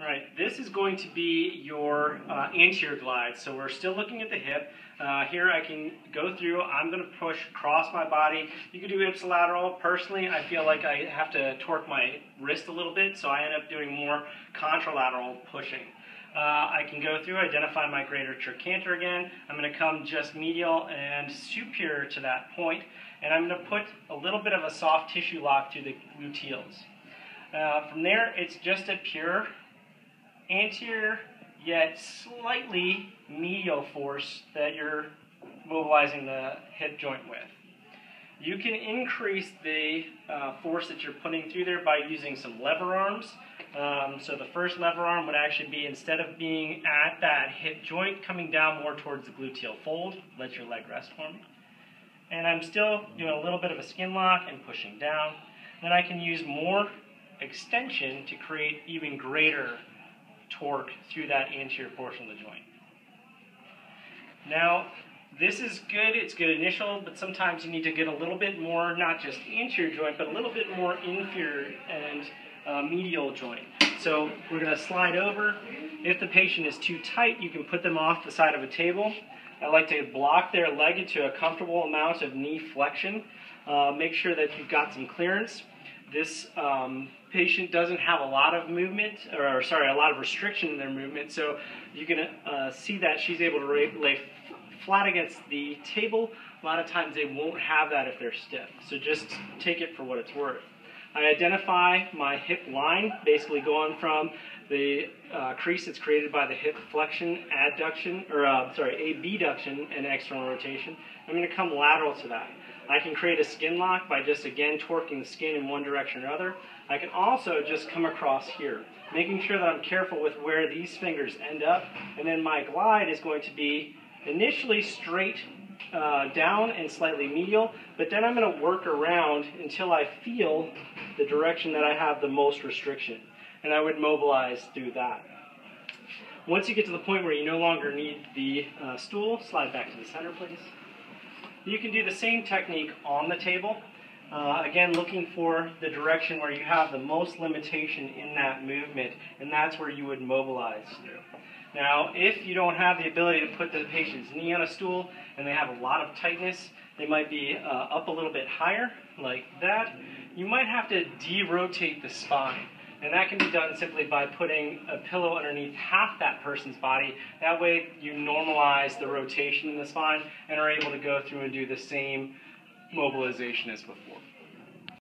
All right, this is going to be your uh, anterior glide. So we're still looking at the hip. Uh, here I can go through, I'm going to push across my body. You can do ipsilateral. Personally, I feel like I have to torque my wrist a little bit, so I end up doing more contralateral pushing. Uh, I can go through, identify my greater trochanter again. I'm going to come just medial and superior to that point, and I'm going to put a little bit of a soft tissue lock to the gluteals. Uh, from there, it's just a pure anterior yet slightly medial force that you're mobilizing the hip joint with. You can increase the uh, force that you're putting through there by using some lever arms. Um, so the first lever arm would actually be instead of being at that hip joint, coming down more towards the gluteal fold. Let your leg rest for me. And I'm still doing a little bit of a skin lock and pushing down. Then I can use more extension to create even greater torque through that anterior portion of the joint. Now, this is good, it's good initial, but sometimes you need to get a little bit more, not just anterior joint, but a little bit more inferior and uh, medial joint. So we're going to slide over. If the patient is too tight, you can put them off the side of a table. I like to block their leg into a comfortable amount of knee flexion. Uh, make sure that you've got some clearance. This um, patient doesn't have a lot of movement, or sorry, a lot of restriction in their movement, so you can uh, see that she's able to lay flat against the table. A lot of times they won't have that if they're stiff, so just take it for what it's worth. I identify my hip line, basically going from the uh, crease that's created by the hip flexion, adduction, or uh, sorry, abduction and external rotation. I'm going to come lateral to that. I can create a skin lock by just again torquing the skin in one direction or other. I can also just come across here, making sure that I'm careful with where these fingers end up. And then my glide is going to be initially straight uh, down and slightly medial, but then I'm going to work around until I feel the direction that I have the most restriction. And I would mobilize through that. Once you get to the point where you no longer need the uh, stool, slide back to the center, please. You can do the same technique on the table. Uh, again, looking for the direction where you have the most limitation in that movement, and that's where you would mobilize through. Now, if you don't have the ability to put the patient's knee on a stool and they have a lot of tightness, they might be uh, up a little bit higher, like that, you might have to de-rotate the spine. And that can be done simply by putting a pillow underneath half that person's body. That way you normalize the rotation in the spine and are able to go through and do the same mobilization as before.